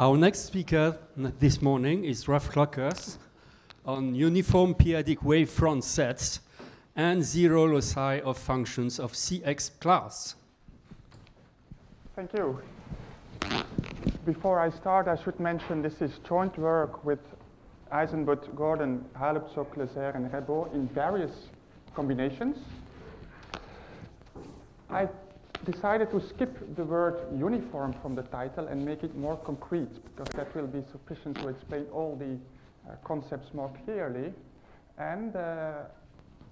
Our next speaker this morning is Raf Cluckers on uniform p-adic wavefront sets and zero loci of functions of Cexp class. Thank you. Before I start, I should mention this is joint work with Aizenbud, Gordon, Halupczok, Loeser, and Raibaut in various combinations. I decided to skip the word uniform from the title and make it more concrete because that will be sufficient to explain all the uh, concepts more clearly. And uh,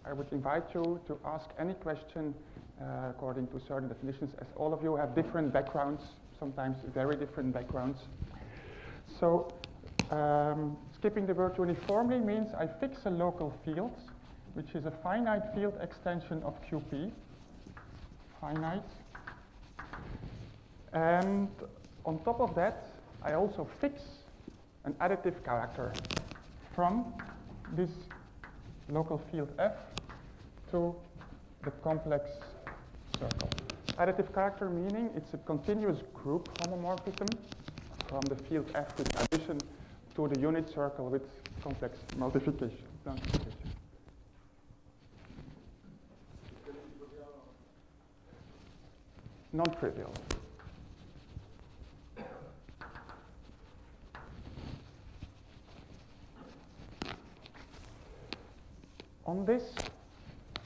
I would invite you to ask any question uh, according to certain definitions as all of you have different backgrounds, sometimes very different backgrounds. So um, skipping the word uniformly means I fix a local field, which is a finite field extension of QP, finite. And on top of that, I also fix an additive character from this local field F to the complex circle. Additive character meaning it's a continuous group homomorphism from the field F with addition to the unit circle with complex multiplication. Non-trivial. On this,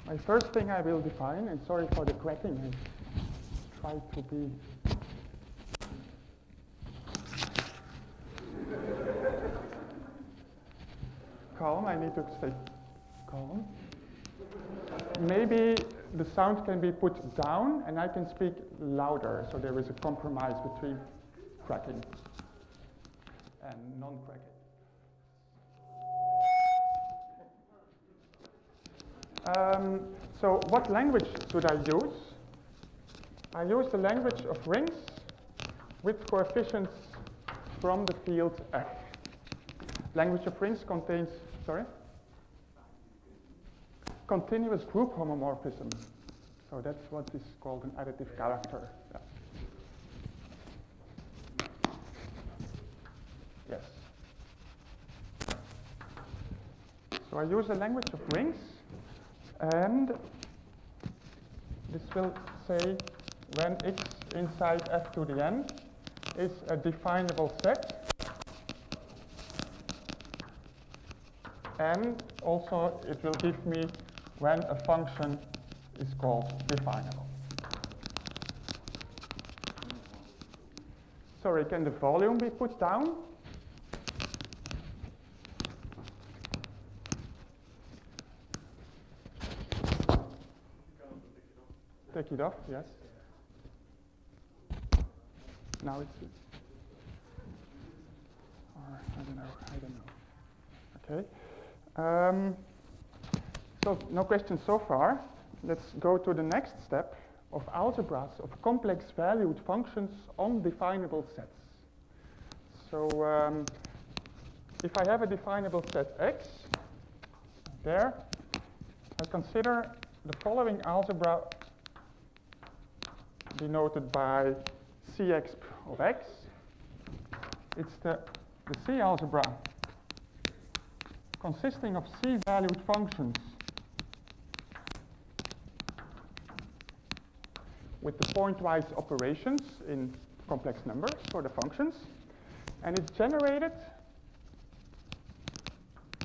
my first thing I will define, and sorry for the cracking, I try to be calm. I need to stay calm. Maybe the sound can be put down and I can speak louder, so there is a compromise between cracking and non-cracking. Um, so what language should I use? I use the language of rings with coefficients from the field F. Language of rings contains, sorry? Continuous group homomorphism. So that's what is called an additive character. Yeah. Yes. So I use the language of rings and this will say when x inside f to the n is a definable set and also it will give me when a function is called definable. Sorry, can the volume be put down? Take it off, yes. Now it's, good. or I don't know, I don't know. Okay. Um, so no questions so far. Let's go to the next step of algebras of complex valued functions on definable sets. So um, if I have a definable set X, there, I consider the following algebra denoted by Cexp of x. It's the, the C algebra consisting of C-valued functions with the pointwise operations in complex numbers for the functions. And it's generated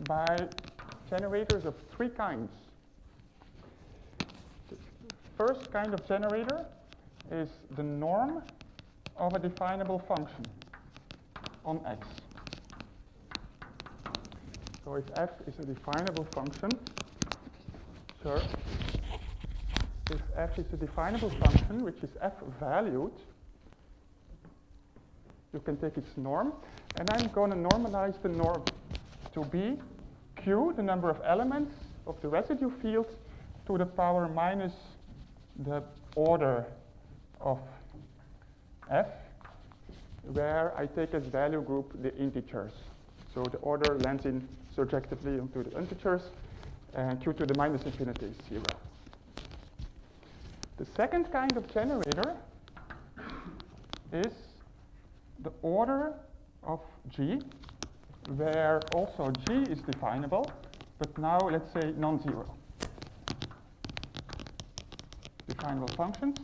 by generators of three kinds. The first kind of generator is the norm of a definable function on x. So if f is a definable function, sure, if f is a definable function, which is f valued, you can take its norm, and I'm going to normalize the norm to be q, the number of elements of the residue field, to the power minus the order of f, where I take as value group the integers. So the order lands in surjectively into the integers, and q to the minus infinity is 0. The second kind of generator is the order of G, where also G is definable, but now let's say non-zero. Definable functions.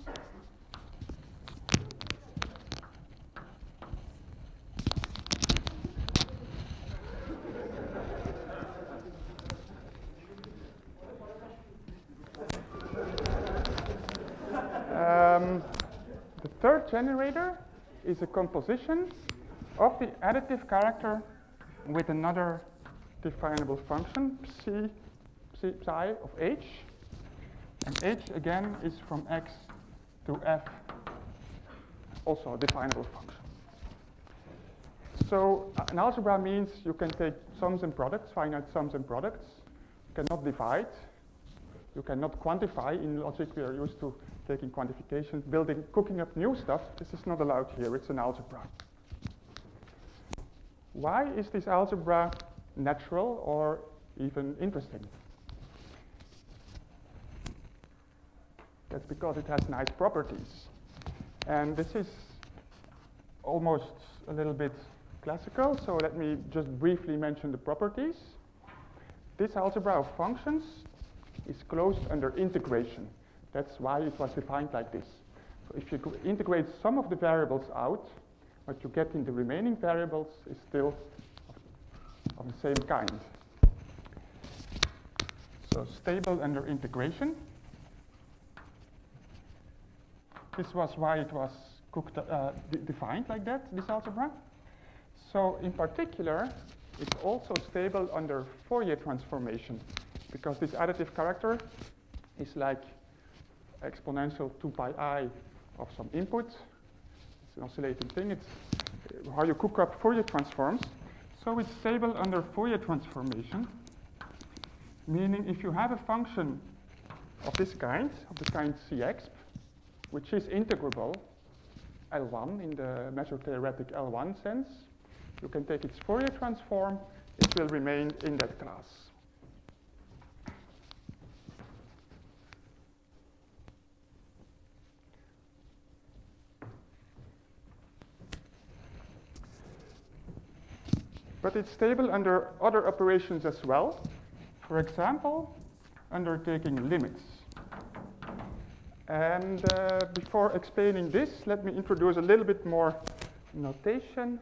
Um, the third generator is a composition of the additive character with another definable function, psi, psi, psi of h. And h, again, is from x to f, also a definable function. So uh, an algebra means you can take sums and products, finite sums and products. You cannot divide. You cannot quantify. In logic, we are used to taking quantification, building, cooking up new stuff. This is not allowed here. It's an algebra. Why is this algebra natural or even interesting? That's because it has nice properties. And this is almost a little bit classical, so let me just briefly mention the properties. This algebra of functions is closed under integration. That's why it was defined like this. So if you integrate some of the variables out, what you get in the remaining variables is still of the same kind. So stable under integration. This was why it was cooked, uh, de defined like that, this algebra. So in particular, it's also stable under Fourier transformation because this additive character is like exponential 2 pi i of some input. It's an oscillating thing. It's uh, how you cook up Fourier transforms. So it's stable under Fourier transformation, meaning if you have a function of this kind, of the kind Cexp, which is integrable L1 in the measure theoretic L1 sense, you can take its Fourier transform, it will remain in that class. But it's stable under other operations as well. For example, under taking limits. And uh, before explaining this, let me introduce a little bit more notation.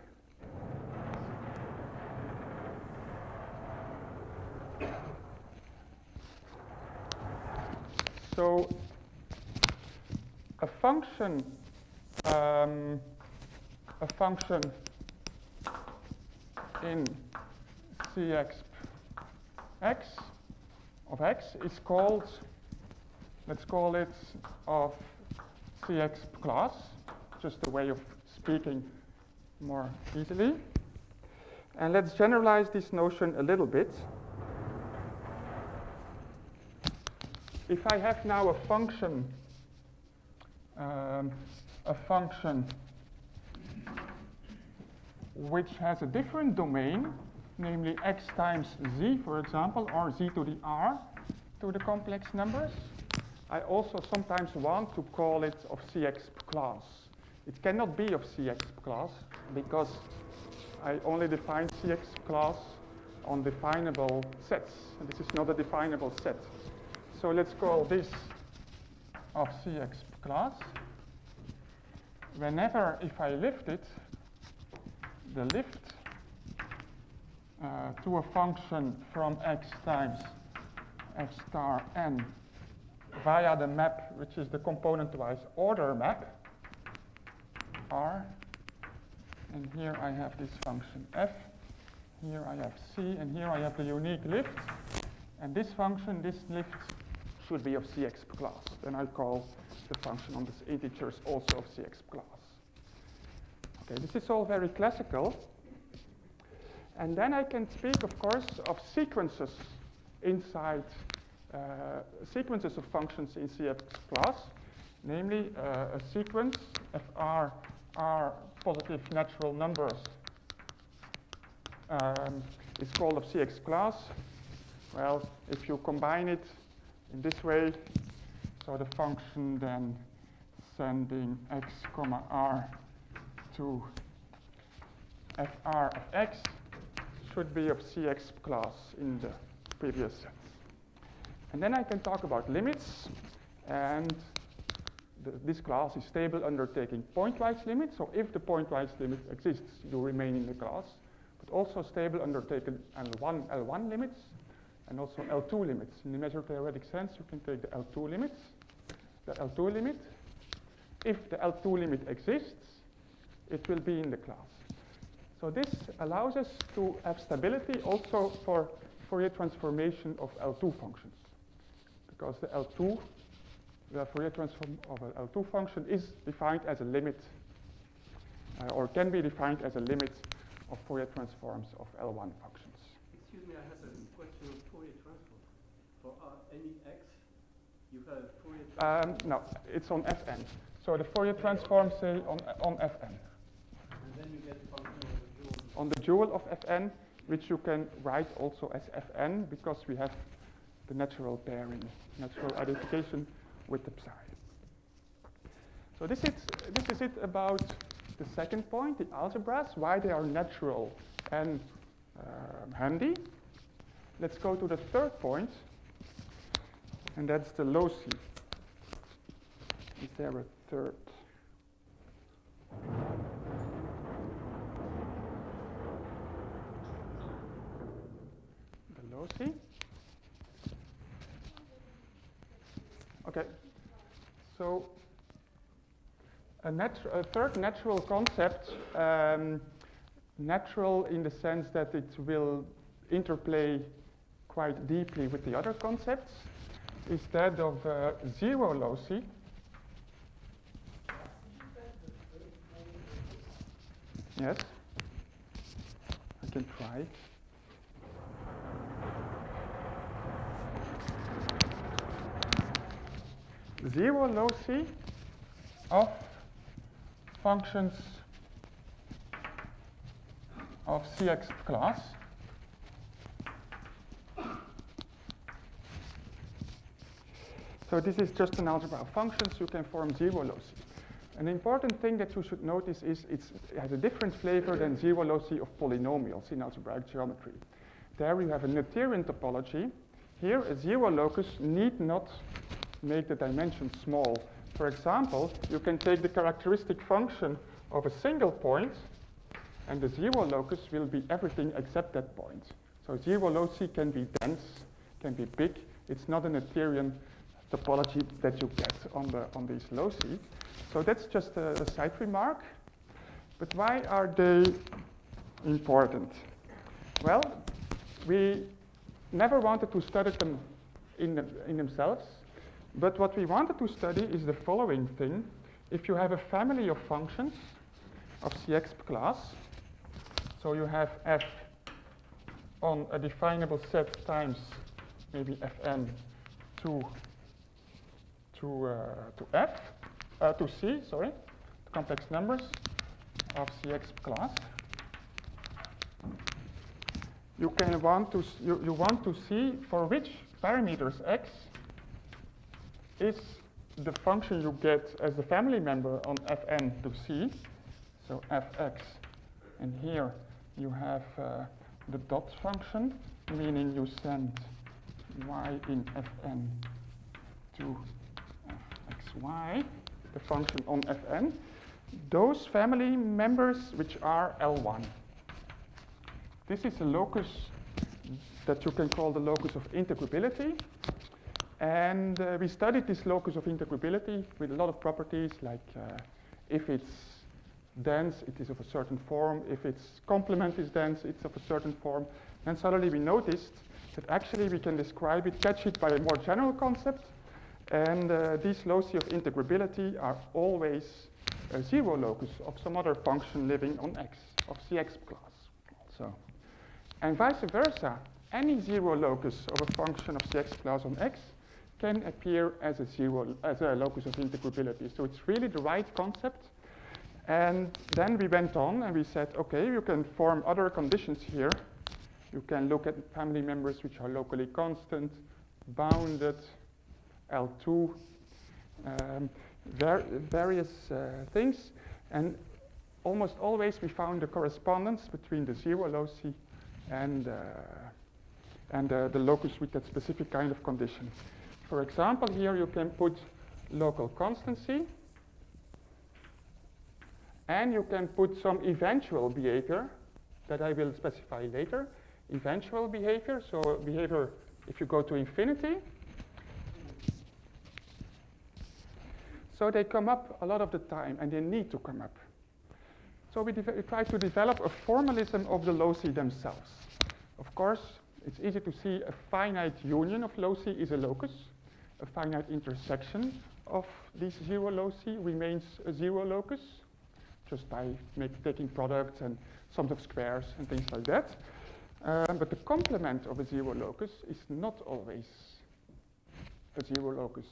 So a function, um, a function in Cexp x of x is called, let's call it of Cexp class, just a way of speaking more easily. And let's generalize this notion a little bit. If I have now a function, um, a function which has a different domain, namely x times z, for example, or z to the r to the complex numbers. I also sometimes want to call it of Cexp class. It cannot be of Cexp class because I only define Cexp class on definable sets. And this is not a definable set. So let's call this of Cexp class. Whenever, if I lift it, the lift uh, to a function from x times x star n via the map, which is the component-wise order map, R. And here I have this function f. Here I have c, and here I have the unique lift. And this function, this lift, should be of Cexp class. Then I call the function on these integers also of Cexp class. Okay, this is all very classical. And then I can speak, of course, of sequences inside uh, sequences of functions in Cexp class, namely uh, a sequence fr are positive natural numbers um, is called of Cexp class. Well, if you combine it in this way, so the function then sending x comma r to fr of x should be of Cexp class in the previous sense. And then I can talk about limits, and the, this class is stable under taking pointwise limits. So if the pointwise limit exists, you remain in the class, but also stable under taking L1, L1 limits, and also L2 limits. In the measure theoretic sense, you can take the L2 limits, the L2 limit. If the L2 limit exists, it will be in the class. So this allows us to have stability also for Fourier transformation of L2 functions. Because the L2, the Fourier transform of an L2 function is defined as a limit, uh, or can be defined as a limit of Fourier transforms of L1 functions. Excuse me, I have a question on Fourier transform. For uh, any x, you have Fourier transform? Um, no, it's on Fn. So the Fourier transform, say, on, on Fn. And then you get the function on the dual of Fn, which you can write also as Fn because we have the natural pairing, natural identification with the psi. So this is, this is it about the second point, the algebras, why they are natural and uh, handy. Let's go to the third point, and that's the loci. Is there a third? Okay, so a, a third natural concept, um, natural in the sense that it will interplay quite deeply with the other concepts, is that of uh, zero loci. Yes, I can try. Zero loci of functions of Cexp class. So this is just an algebra of functions. You can form zero loci. An important thing that you should notice is it has a different flavor than zero loci of polynomials in algebraic geometry. There you have a Noetherian topology. Here, a zero locus need not make the dimension small. For example, you can take the characteristic function of a single point, and the zero locus will be everything except that point. So zero loci can be dense, can be big. It's not an Noetherian topology that you get on, the, on these loci. So that's just a, a side remark. But why are they important? Well, we never wanted to study them in, the, in themselves. But what we wanted to study is the following thing. If you have a family of functions of Cexp class, so you have f on a definable set times maybe fn to to uh, to f uh, to c sorry complex numbers of Cexp class. You can want to you, you want to see for which parameters x is the function you get as a family member on fn to c, so fx. And here you have uh, the dot function, meaning you send y in fn to fxy, the function on fn. Those family members which are L1. This is a locus that you can call the locus of integrability. And uh, we studied this locus of integrability with a lot of properties, like uh, if it's dense, it is of a certain form. If its complement is dense, it's of a certain form. And suddenly we noticed that actually we can describe it, catch it by a more general concept. And uh, these loci of integrability are always a zero locus of some other function living on X, of Cexp class. So, and vice versa, any zero locus of a function of Cexp class on X can appear as a zero, as a locus of integrability. So it's really the right concept. And then we went on and we said, okay, you can form other conditions here. You can look at family members which are locally constant, bounded, L2, um, var various uh, things. And almost always we found a correspondence between the zero loci and, uh, and uh, the locus with that specific kind of condition. For example, here you can put local constancy, and you can put some eventual behavior that I will specify later. Eventual behavior, so behavior if you go to infinity. So they come up a lot of the time, and they need to come up. So we, we try to develop a formalism of the loci themselves. Of course, it's easy to see a finite union of loci is a locus. A finite intersection of these zero loci remains a zero locus, just by make, taking products and sums of squares and things like that. Um, but the complement of a zero locus is not always a zero locus.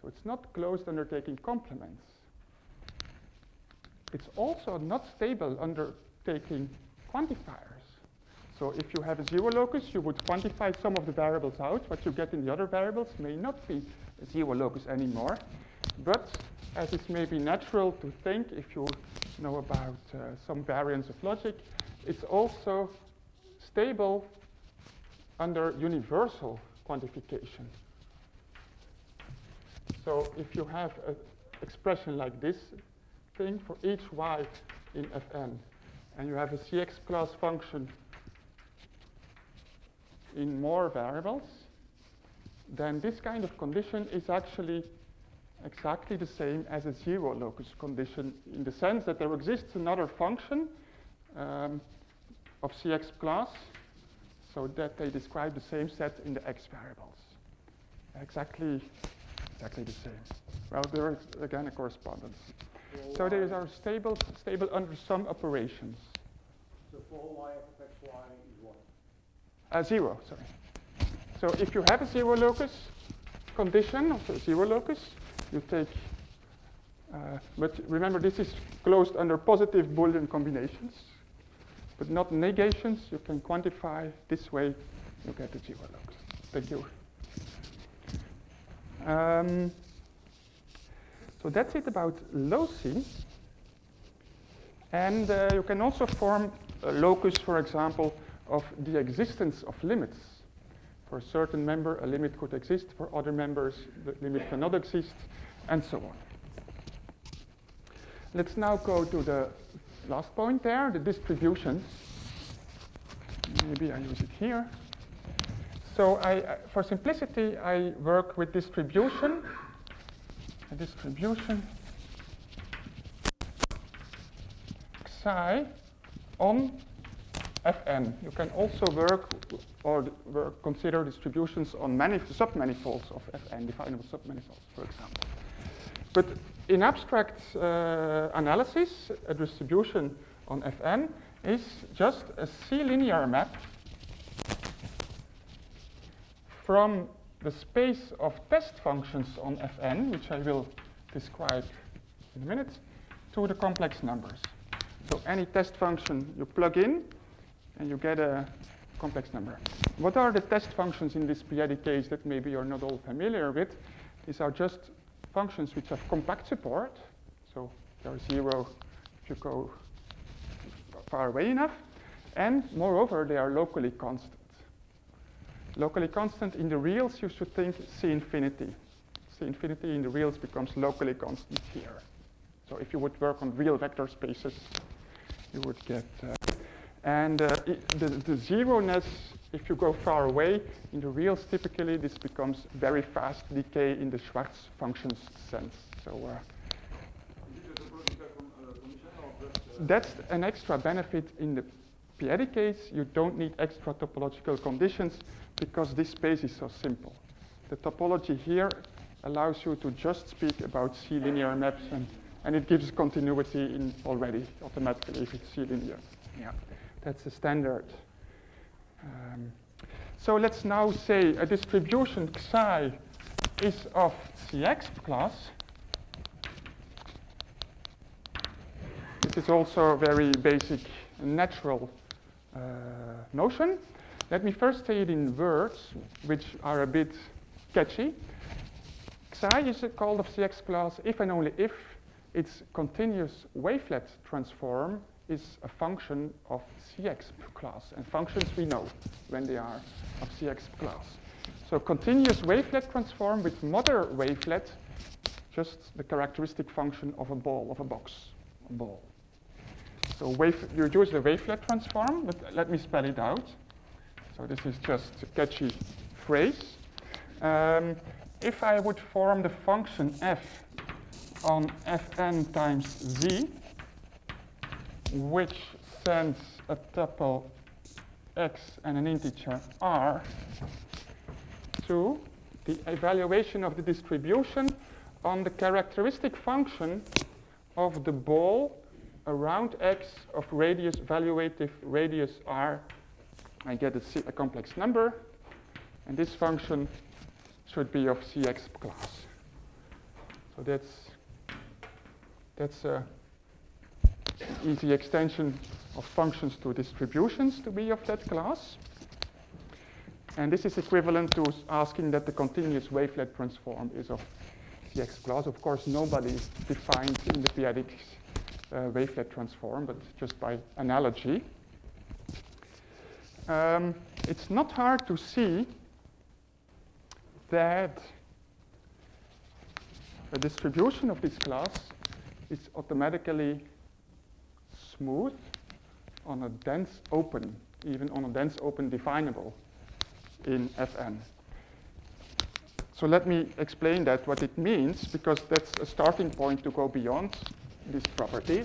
So it's not closed under taking complements. It's also not stable under taking quantifiers. So if you have a zero locus, you would quantify some of the variables out. What you get in the other variables may not be a zero locus anymore. But as it's maybe natural to think, if you know about uh, some variants of logic, it's also stable under universal quantification. So if you have an expression like this thing for each y in Fn, and you have a Cexp class function in more variables, then this kind of condition is actually exactly the same as a zero locus condition in the sense that there exists another function um, of Cexp class so that they describe the same set in the x variables. Exactly, exactly the same. Well, there is again a correspondence. So these are stable, stable under some operations. So for y of xy is what? Uh, zero, sorry. So if you have a zero locus condition of a zero locus, you take, uh, but remember this is closed under positive Boolean combinations, but not negations. You can quantify this way, you get the zero locus. Thank you. Um, so that's it about loci. And uh, you can also form a locus, for example, of the existence of limits. For a certain member, a limit could exist. For other members, the limit cannot exist, and so on. Let's now go to the last point there, the distributions. Maybe I use it here. So I, for simplicity, I work with distribution. A distribution xi on Fn. You can also work or work, consider distributions on many submanifolds of Fn, definable submanifolds, for example. But in abstract uh, analysis, a distribution on Fn is just a C-linear map from the space of test functions on Fn, which I will describe in a minute, to the complex numbers. So any test function you plug in, and you get a complex number. What are the test functions in this p-adic case that maybe you're not all familiar with? These are just functions which have compact support. So they're zero if you go far away enough. And moreover, they are locally constant. Locally constant in the reals, you should think C infinity. C infinity in the reals becomes locally constant here. So if you would work on real vector spaces, you would get uh, and uh, the, the zero-ness, if you go far away, in the reals, typically this becomes very fast decay in the Schwartz functions sense. So uh, that's an extra benefit in the p-adic case. You don't need extra topological conditions because this space is so simple. The topology here allows you to just speak about C-linear maps, and, and it gives continuity in already automatically if it's C-linear. Yeah. That's the standard. Um, so let's now say a distribution psi is of Cexp class. This is also a very basic natural uh, notion. Let me first say it in words, which are a bit catchy. Xi is called of Cexp class if and only if its continuous wavelet transform is a function of Cexp class. And functions we know when they are of Cexp class. So continuous wavelet transform with mother wavelet, just the characteristic function of a ball, of a box, a ball. So wave, you use the wavelet transform, but let me spell it out. So this is just a catchy phrase. Um, if I would form the function f on fn times z, which sends a tuple x and an integer r to the evaluation of the distribution on the characteristic function of the ball around x of radius, valuative radius r, I get a, C, a complex number, and this function should be of Cexp class. So that's that's a easy extension of functions to distributions to be of that class. And this is equivalent to asking that the continuous wavelet transform is of Cexp class. Of course, nobody defines in the p-adic uh, wavelet transform, but just by analogy. Um, it's not hard to see that a distribution of this class is automatically smooth on a dense open, even on a dense open definable in Fn. So let me explain that, what it means, because that's a starting point to go beyond this property.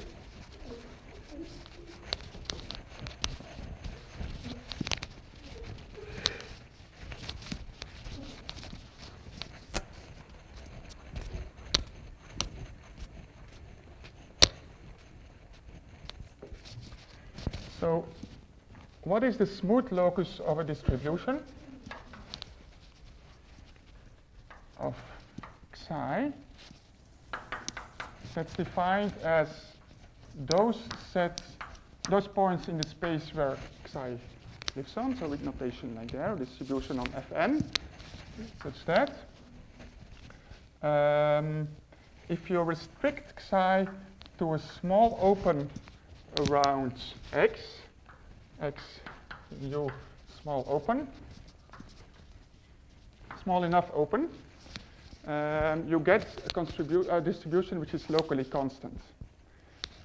So what is the smooth locus of a distribution of psi? That's defined as those sets, those points in the space where psi lives on, so with notation like there, distribution on Fn, such that um, if you restrict psi to a small open around x, x u small open, small enough open, um, you get a, a, distribution which is locally constant.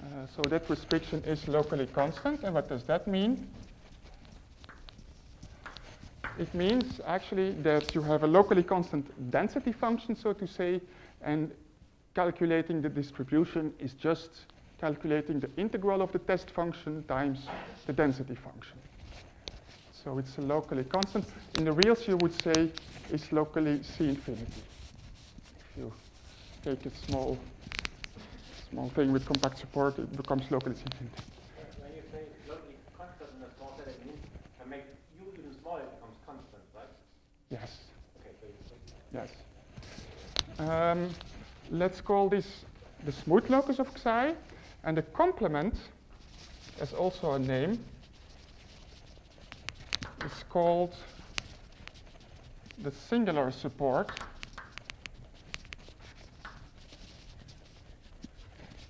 Uh, so that restriction is locally constant. And what does that mean? It means actually that you have a locally constant density function, so to say, and calculating the distribution is just calculating the integral of the test function times the density function. So it's a locally constant. In the reals, you would say it's locally C infinity. If you take a small, small thing with compact support, it becomes locally C infinity. When you say locally constant in a small set, it means to make u even smaller, it becomes constant, right? Yes. Okay, so yes. Um, let's call this the smooth locus of psi. And the complement has also a name. It's called the singular support.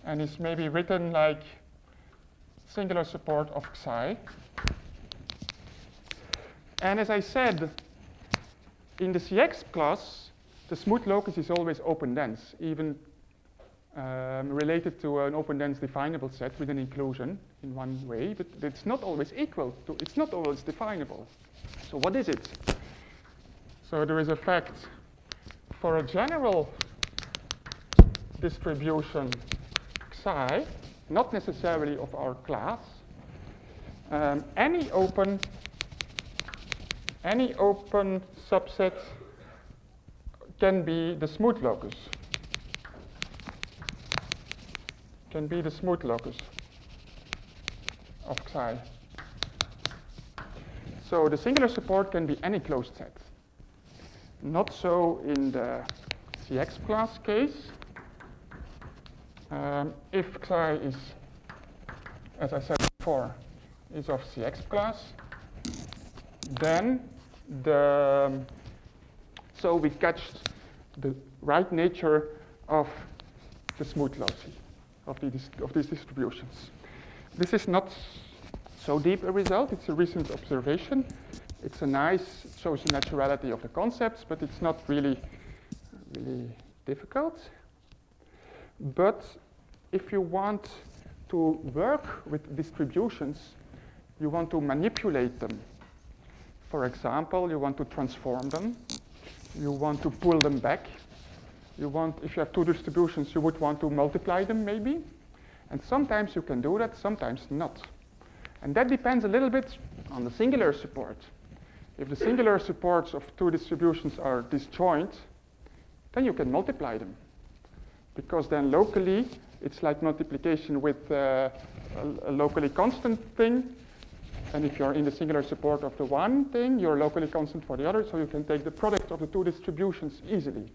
And it's maybe written like singular support of psi. And as I said, in the Cexp class, the smooth locus is always open dense, even um, related to an open dense definable set with an inclusion in one way, but it's not always equal to, it's not always definable. So what is it? So there is a fact for a general distribution psi, not necessarily of our class, um, any open any open subset can be the smooth locus. Can be the smooth locus of psi. So the singular support can be any closed set. Not so in the Cexp class case. Um, if psi is, as I said before, is of Cexp class, then the so we catch the right nature of the smooth loci of, the, of these distributions. This is not so deep a result. It's a recent observation. It's a nice, it shows the naturality of the concepts, but it's not really, really difficult. But if you want to work with distributions, you want to manipulate them. For example, you want to transform them. You want to pull them back. You want, if you have two distributions, you would want to multiply them maybe. And sometimes you can do that, sometimes not. And that depends a little bit on the singular support. If the singular supports of two distributions are disjoint, then you can multiply them. Because then locally, it's like multiplication with uh, a, a, locally constant thing. And if you're in the singular support of the one thing, you're locally constant for the other, so you can take the product of the two distributions easily.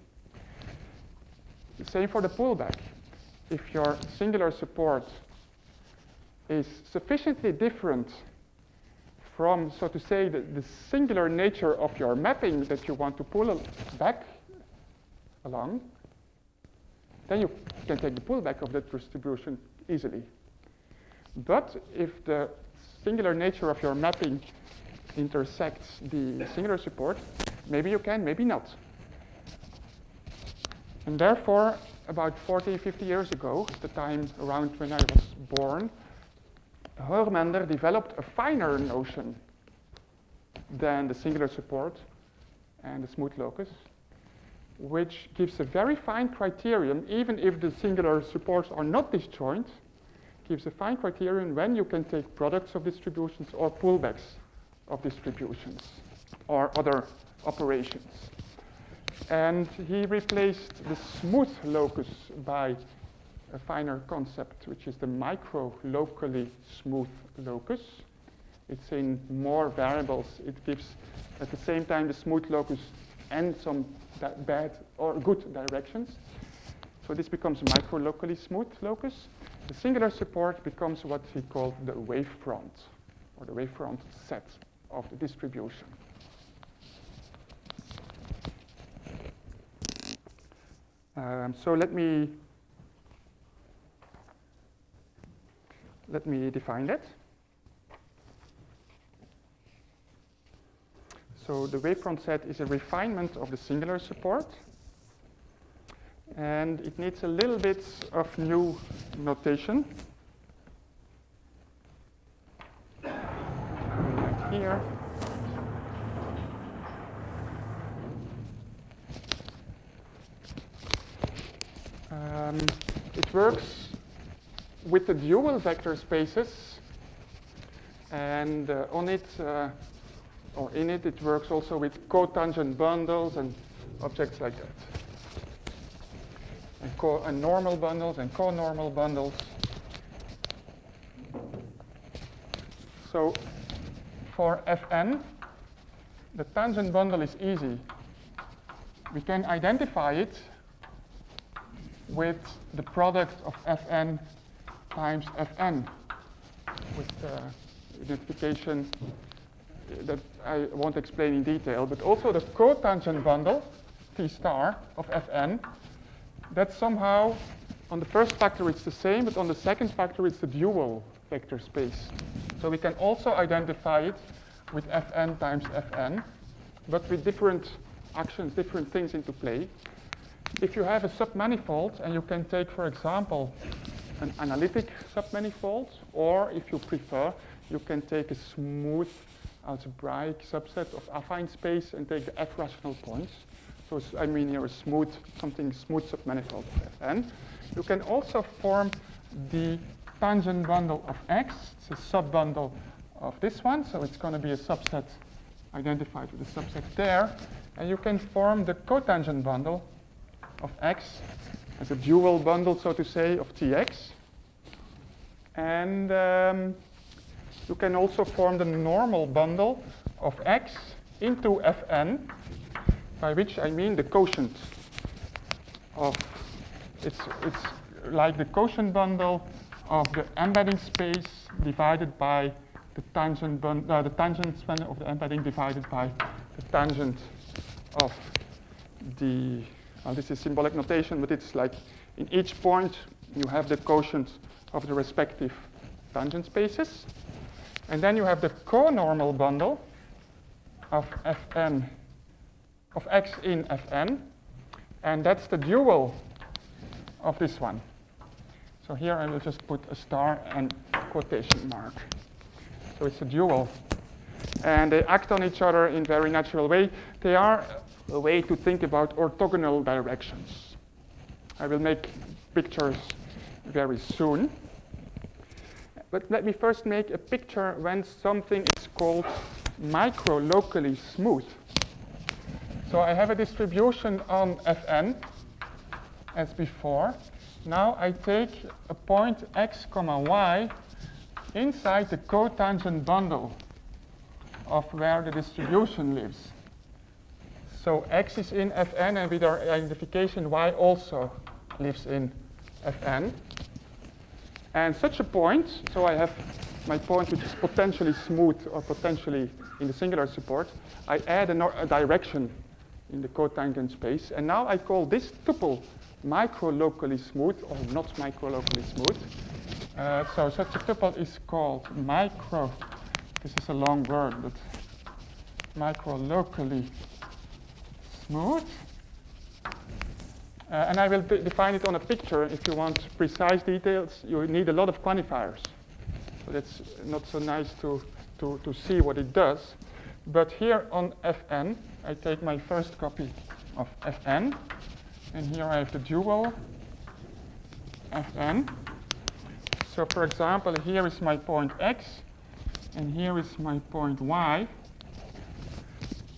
Same for the pullback. If your singular support is sufficiently different from, so to say, the, the singular nature of your mapping that you want to pull back along, then you can take the pullback of that distribution easily. But if the singular nature of your mapping intersects the singular support, maybe you can, maybe not. And therefore, about 40, 50 years ago, the time around when I was born, Hörmander developed a finer notion than the singular support and the smooth locus, which gives a very fine criterion, even if the singular supports are not disjoint, gives a fine criterion when you can take products of distributions or pullbacks of distributions or other operations. And he replaced the smooth locus by a finer concept, which is the micro-locally smooth locus. It's in more variables. It gives, at the same time, the smooth locus and some bad or good directions. So this becomes micro-locally smooth locus. The singular support becomes what he called the wavefront, or the wavefront set of the distribution. Um, so let me let me define that. So the wavefront set is a refinement of the singular support. And it needs a little bit of new notation. Like here. Um, it works with the dual vector spaces. And uh, on it, uh, or in it, it works also with cotangent bundles and objects like that. And, co and normal bundles and co-normal bundles. So for Fn, the tangent bundle is easy. We can identify it with the product of Fn times Fn with the identification that I won't explain in detail, but also the cotangent bundle, T star of Fn, that somehow on the first factor it's the same, but on the second factor it's the dual vector space. So we can also identify it with Fn times Fn, but with different actions, different things into play. If you have a submanifold and you can take, for example, an analytic submanifold, or if you prefer, you can take a smooth algebraic subset of affine space and take the f rational points. So I mean here a smooth, something smooth submanifold of Fn. You can also form the tangent bundle of X. It's a subbundle of this one, so it's going to be a subset identified with a subset there. And you can form the cotangent bundle of X as a dual bundle, so to say, of Tx. And um, you can also form the normal bundle of X into Fn, by which I mean the quotient of, it's, it's like the quotient bundle of the embedding space divided by the tangent, bund uh, the tangent span of the embedding divided by the tangent of the Well, this is symbolic notation, but it's like in each point you have the quotient of the respective tangent spaces. And then you have the co-normal bundle of Fn, of x in Fn, and that's the dual of this one. So here I will just put a star and quotation mark. So it's a dual. And they act on each other in very natural way. They are a way to think about orthogonal directions. I will make pictures very soon. But let me first make a picture when something is called micro-locally smooth. So I have a distribution on Fn as before. Now I take a point x comma y inside the cotangent bundle of where the distribution lives. So x is in Fn, and with our identification, y also lives in Fn. And such a point, so I have my point which is potentially smooth or potentially in the singular support, I add a, a direction in the cotangent space, and now I call this tuple micro-locally smooth or not micro-locally smooth. Uh, so such a tuple is called micro, this is a long word, but micro-locally smooth. Uh, and I will define it on a picture. If you want precise details, you need a lot of quantifiers. But it's not so nice to, to, to see what it does. But here on Fn, I take my first copy of Fn. And here I have the dual Fn. So for example, here is my point x, and here is my point y.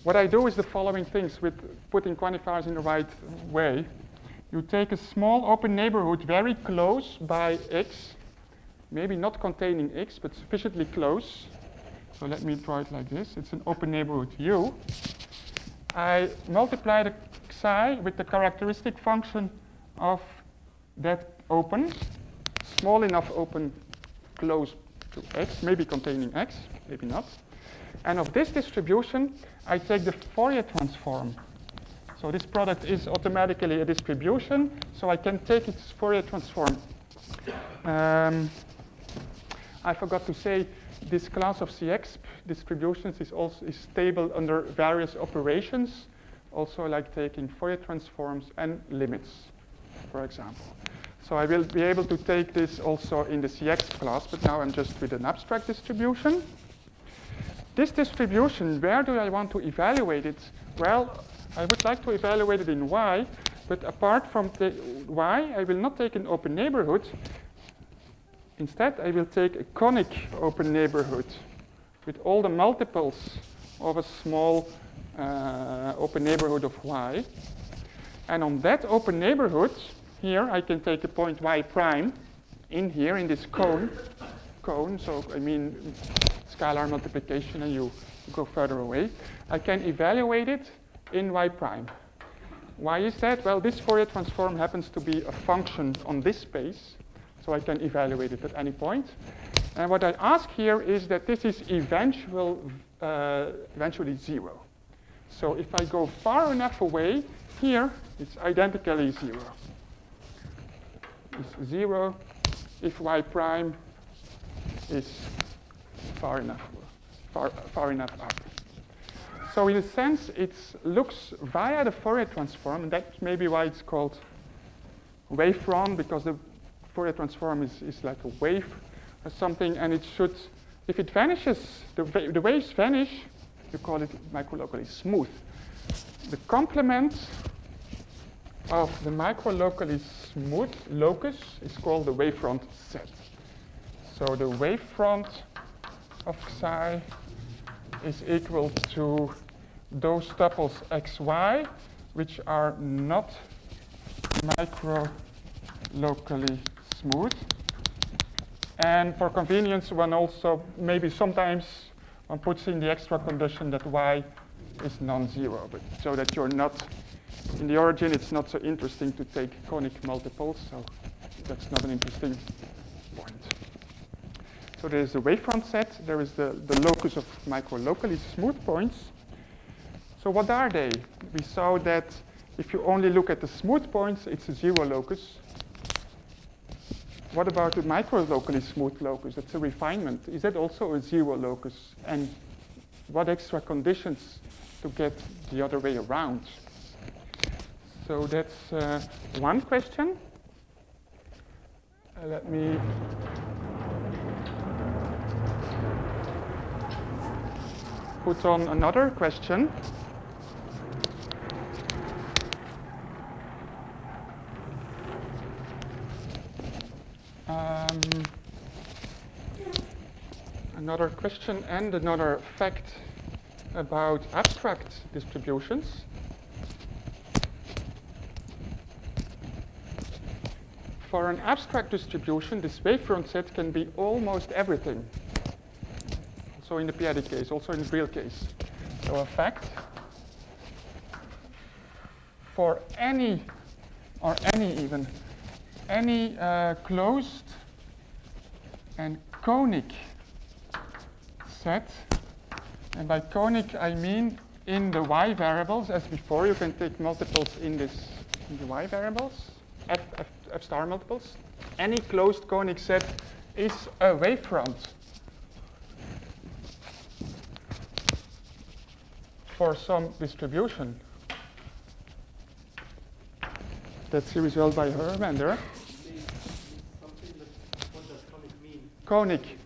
What I do is the following things with putting quantifiers in the right way. You take a small open neighborhood very close by x, maybe not containing x, but sufficiently close. So let me draw it like this. It's an open neighborhood U. I multiply the psi with the characteristic function of that open, small enough open close to x, maybe containing x, maybe not. And of this distribution, I take the Fourier transform. So this product is automatically a distribution, so I can take its Fourier transform. Um, I forgot to say this class of Cexp distributions is also is stable under various operations also like taking Fourier transforms and limits, for example. So I will be able to take this also in the Cexp class, but now I'm just with an abstract distribution. This distribution, where do I want to evaluate it? Well, I would like to evaluate it in Y, but apart from Y, I will not take an open neighborhood. Instead, I will take a conic open neighborhood with all the multiples of a small uh, open neighborhood of y. And on that open neighborhood, here I can take a point y prime in here in this cone. Cone, so I mean scalar multiplication and you go further away. I can evaluate it in y prime. Why is that? Well, this Fourier transform happens to be a function on this space, so I can evaluate it at any point. And what I ask here is that this is eventual, uh, eventually zero. So if I go far enough away, here it's identically zero. It's zero if y prime is far enough, far, far enough up. So in a sense, it looks via the Fourier transform, and that's maybe why it's called wavefront, because the Fourier transform is, is like a wave or something, and it should, if it vanishes, the, the waves vanish, you call it micro-locally smooth. The complement of the micro-locally smooth locus is called the wavefront set. So the wavefront of psi is equal to those tuples xy, which are not micro-locally smooth. And for convenience, one also maybe sometimes one puts in the extra condition that y is non-zero, but so that you're not, in the origin, it's not so interesting to take conic multiples, so that's not an interesting point. So there's the wavefront set, there is the, the locus of micro-locally smooth points. So what are they? We saw that If you only look at the smooth points, it's a zero locus. What about the micro-locally smooth locus? That's a refinement. Is that also a zero locus? And what extra conditions to get the other way around? So that's uh, one question. Uh, let me put on another question. Another question and another fact about abstract distributions. For an abstract distribution, this wavefront set can be almost everything. So in the p-adic case, also in the real case. So a fact for any, or any even, any uh, closed and conic set, and by conic I mean in the y variables, as before you can take multiples in this in the y variables, f, f, f star multiples. Any closed conic set is a wavefront. for some distribution. That's the result by Hörmander. Conic.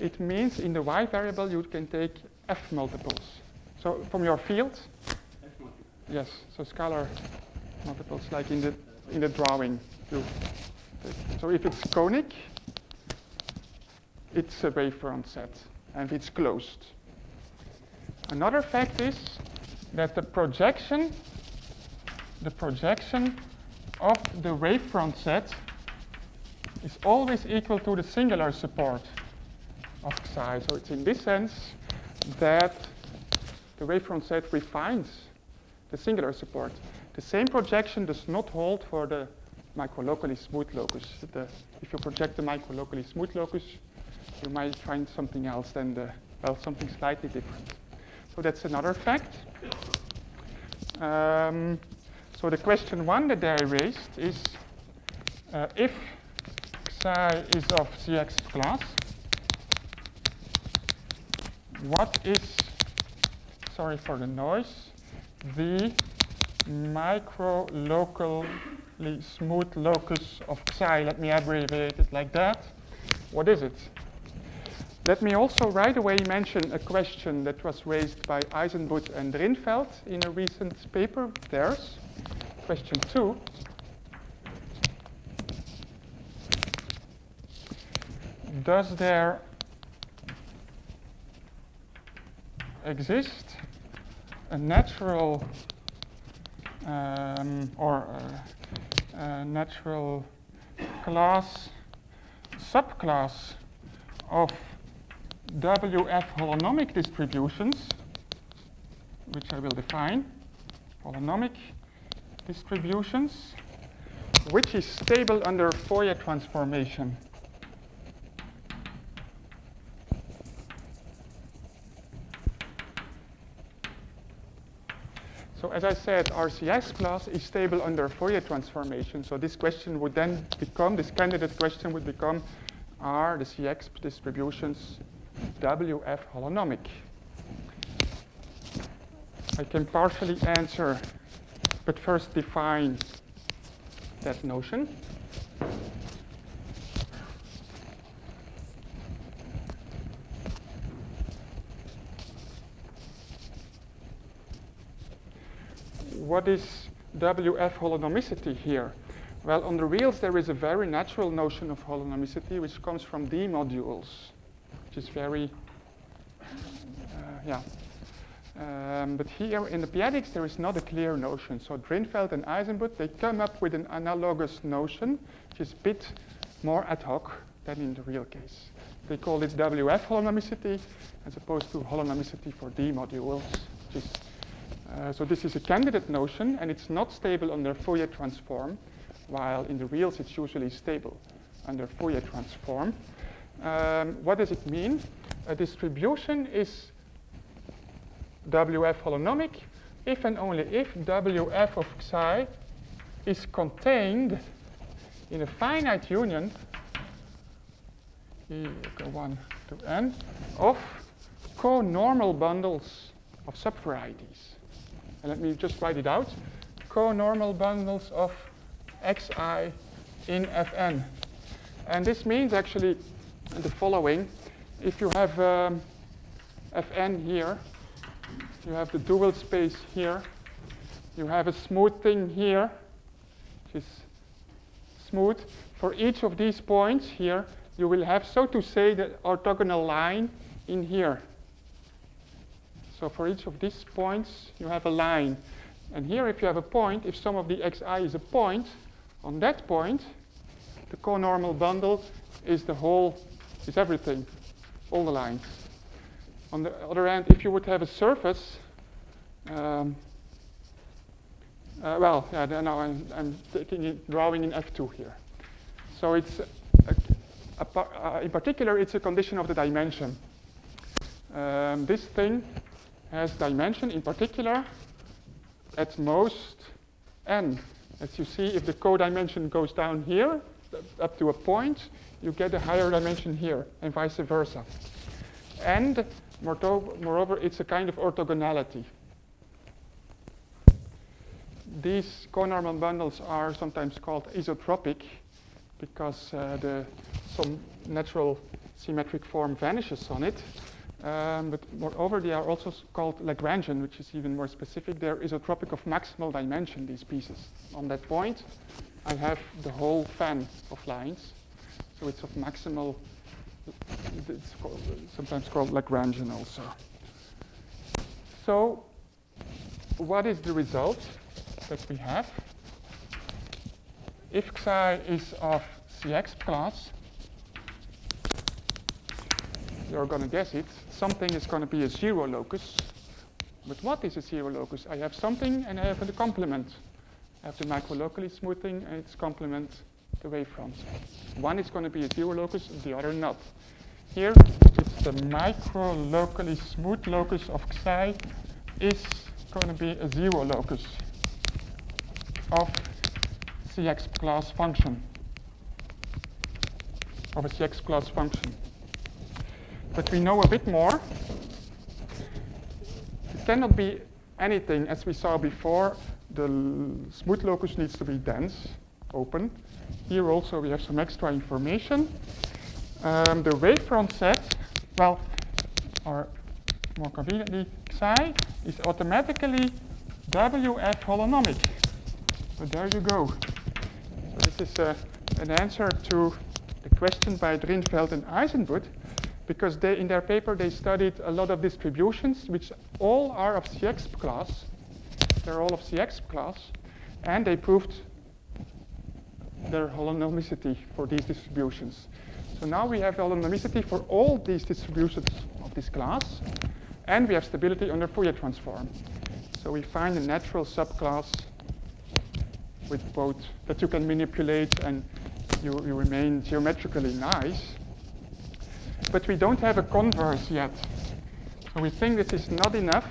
It means in the y variable you can take f multiples. So from your field, yes, so scalar multiples like in the in the drawing. You take. So if it's conic, it's a wavefront set, and if it's closed. Another fact is that the projection, the projection of the wavefront set is always equal to the singular support of psi. So it's in this sense that the wavefront set refines the singular support. The same projection does not hold for the microlocally smooth locus. The, if you project the microlocally smooth locus, you might find something else than the, well, something slightly different. So that's another fact. Um, so the question one that I raised is uh, if psi is of Cexp class, what is, sorry for the noise, the micro-locally smooth locus of psi? Let me abbreviate it like that. What is it? Let me also right away mention a question that was raised by Aizenbud and Drinfeld in a recent paper of theirs. Question two. Does there exist a natural um, or a, a natural class, subclass of WF holonomic distributions, which I will define, holonomic distributions, which is stable under Fourier transformation. So as I said, RCS class is stable under Fourier transformation. So this question would then become, this candidate question would become, are the Cexp distributions WF holonomic? I can partially answer, but first define that notion. What is WF holonomicity here? Well, on the reals, there is a very natural notion of holonomicity, which comes from D modules, which is very, uh, yeah. Um, but here in the p-adics, there is not a clear notion. So Drinfeld and Aizenbud, they come up with an analogous notion, which is a bit more ad hoc than in the real case. They call it WF holonomicity, as opposed to holonomicity for D modules. Which is, uh, so this is a candidate notion, and it's not stable under Fourier transform while in the reals it's usually stable under Fourier transform. Um, what does it mean? A distribution is WF holonomic if and only if wf of psi is contained in a finite union, here go 1 to n, of co-normal bundles of subvarieties. And let me just write it out. Co-normal bundles of xi in Fn. And this means actually the following. If you have um, Fn here, you have the dual space here, you have a smooth thing here, which is smooth. For each of these points here, you will have, so to say, the orthogonal line in here. So for each of these points, you have a line. And here, if you have a point, if some of the xi is a point, on that point, the co-normal bundle is the whole, is everything, all the lines. On the other hand, if you would have a surface, um, uh, well, yeah, now I'm, I'm it, drawing in F2 here. So it's, a, a, uh, in particular, it's a condition of the dimension. Um, this thing has dimension, in particular, at most n. As you see, if the codimension goes down here, up to a point, you get a higher dimension here, and vice versa. And moreover, it's a kind of orthogonality. These conormal bundles are sometimes called isotropic because uh, the, some natural symmetric form vanishes on it. Um, but moreover, they are also called Lagrangian, which is even more specific. They're isotropic of maximal dimension, these pieces. On that point, I have the whole fan of lines. So it's of maximal, it's called, sometimes called Lagrangian also. So what is the result that we have? If psi is of Cexp class, you're going to guess it, something is going to be a zero locus. But what is a zero locus? I have something and I have the complement. I have the micro-locally smoothing and its complement the wavefront. One is going to be a zero locus, the other not. Here, it's the micro-locally smooth locus of psi is going to be a zero locus of Cexp class function, of a Cexp class function. But we know a bit more. It cannot be anything, as we saw before, the smooth locus needs to be dense, open. Here also we have some extra information. Um, the wavefront set, well, or more conveniently, psi is automatically WF holonomic. So there you go. So this is uh, an answer to the question by Drinfeld and Aizenbud, because they, in their paper they studied a lot of distributions, which all are of Cexp class. They're all of Cexp class, and they proved their holonomicity for these distributions. So now we have holonomicity for all these distributions of this class, and we have stability under Fourier transform. So we find a natural subclass with both that you can manipulate and you, you remain geometrically nice. But we don't have a converse yet. So we think this is not enough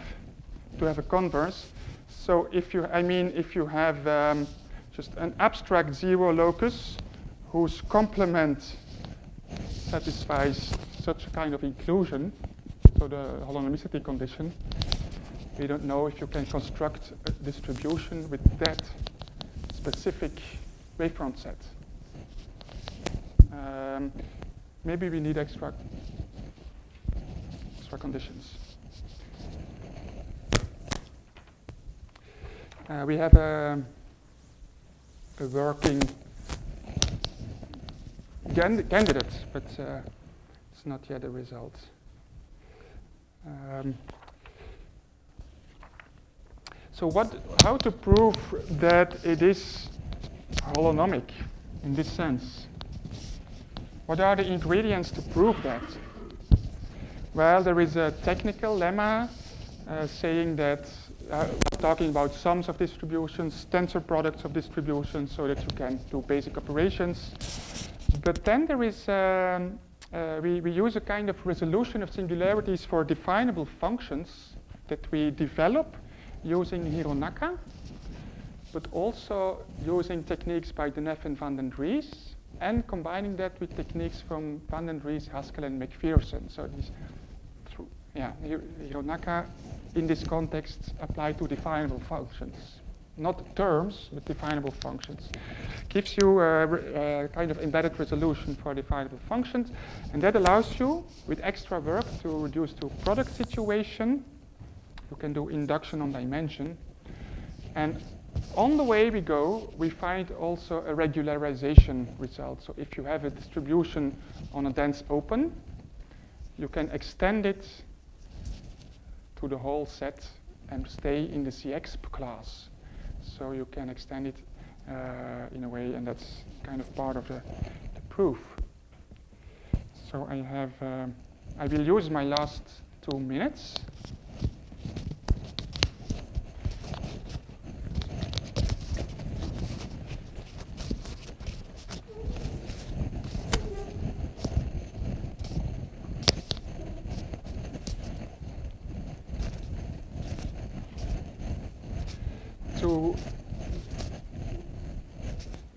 to have a converse. So if you, I mean, if you have um, just an abstract zero locus whose complement satisfies such a kind of inclusion, so the holonomicity condition, we don't know if you can construct a distribution with that specific wavefront set. Um, maybe we need extra, extra conditions. Uh, we have a a working candidate, but uh, it's not yet a result. Um, so what, how to prove that it is holonomic in this sense? What are the ingredients to prove that? Well, there is a technical lemma uh, saying that uh, we're talking about sums of distributions, tensor products of distributions, so that you can do basic operations. But then there is, um, uh, we, we use a kind of resolution of singularities for definable functions that we develop using Hironaka, but also using techniques by Denef and van den Dries, and combining that with techniques from van den Dries, Haskell, and Macpherson. So these, yeah, Hironaka in this context apply to definable functions. Not terms, but definable functions. Gives you a, a, kind of embedded resolution for definable functions, and that allows you, with extra work, to reduce to product situation. You can do induction on dimension. And on the way we go, we find also a regularization result. So if you have a distribution on a dense open, you can extend it to the whole set and stay in the Cexp class. So you can extend it uh, in a way, and that's kind of part of the, the proof. So I have, uh, I will use my last two minutes.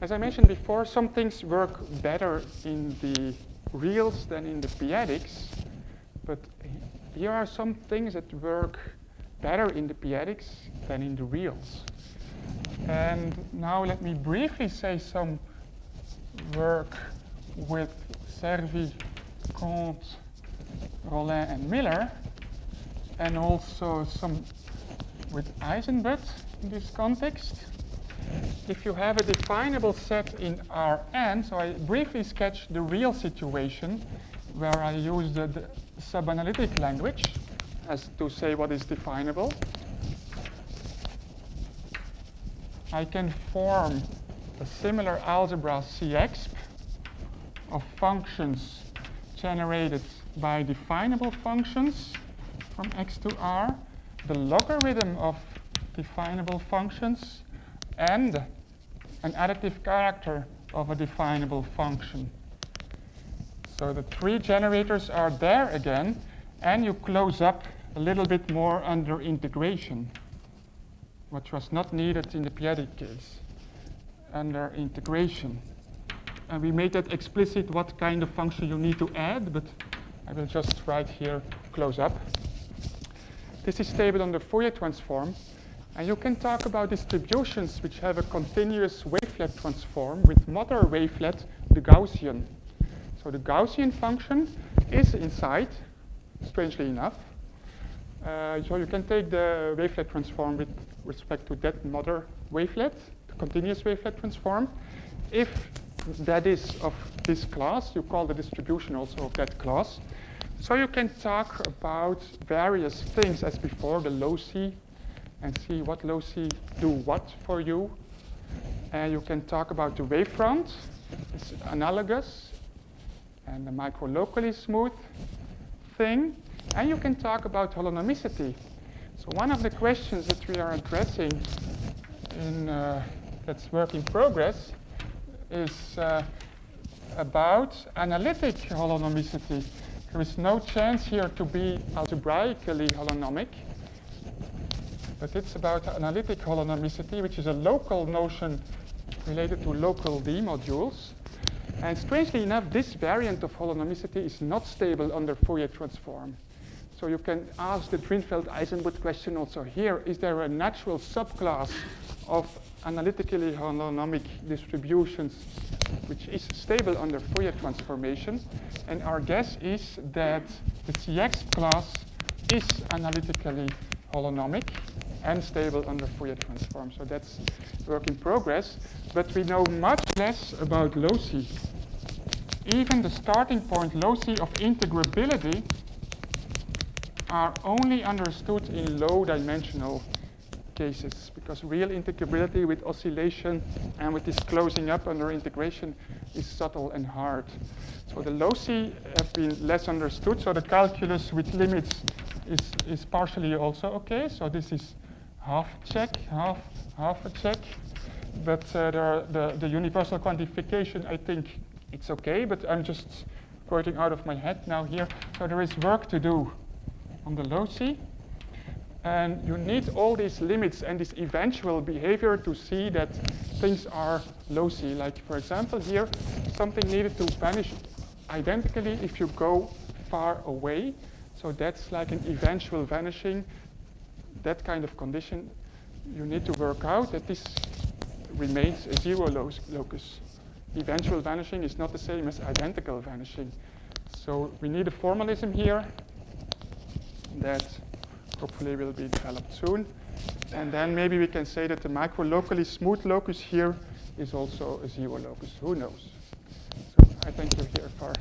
As I mentioned before, some things work better in the reals than in the p-adics, but here are some things that work better in the p-adics than in the reals. And now let me briefly say some work with Servi, Comte, Rolin, and Miller, and also some with Aizenbud in this context if you have a definable set in Rn, so I briefly sketch the real situation where I use the, the subanalytic language as to say what is definable. I can form a similar algebra Cexp of functions generated by definable functions from x to r, the logarithm of definable functions and an additive character of a definable function. So the three generators are there again, and you close up a little bit more under integration, which was not needed in the p-adic case, under integration. And we made that explicit what kind of function you need to add, but I will just write here close up. This is stable under Fourier transform, and you can talk about distributions which have a continuous wavelet transform with mother wavelet, the Gaussian. So the Gaussian function is inside, strangely enough. Uh, so you can take the wavelet transform with respect to that mother wavelet, the continuous wavelet transform. If that is of this class, you call the distribution also of that class. So you can talk about various things as before, the loci, and see what loci do what for you. And you can talk about the wavefront. It's analogous and the micro-locally smooth thing. And you can talk about holonomicity. So one of the questions that we are addressing in uh, that's work in progress is uh, about analytic holonomicity. There is no chance here to be algebraically holonomic but it's about analytic holonomicity, which is a local notion related to local D modules. And strangely enough, this variant of holonomicity is not stable under Fourier transform. So you can ask the Drinfeld-Aizenbud question also here, is there a natural subclass of analytically holonomic distributions which is stable under Fourier transformation? And our guess is that the Cexp class is analytically holonomic and stable under Fourier transform. So that's work in progress. But we know much less about loci. Even the starting point loci of integrability are only understood in low dimensional cases because real integrability with oscillation and with this closing up under integration is subtle and hard. So the loci have been less understood. So the calculus with limits is, is partially also okay. So this is half a check, half, half a check. But uh, the, the universal quantification, I think it's okay, but I'm just quoting out of my head now here. So there is work to do on the loci. And you need all these limits and this eventual behavior to see that things are lossy. Like, for example, here, something needed to vanish identically if you go far away. So that's like an eventual vanishing. That kind of condition, you need to work out that this remains a zero locus. Eventual vanishing is not the same as identical vanishing. So we need a formalism here that hopefully will be developed soon. And then maybe we can say that the micro-locally smooth locus here is also a zero locus. Who knows? So I thank you here for.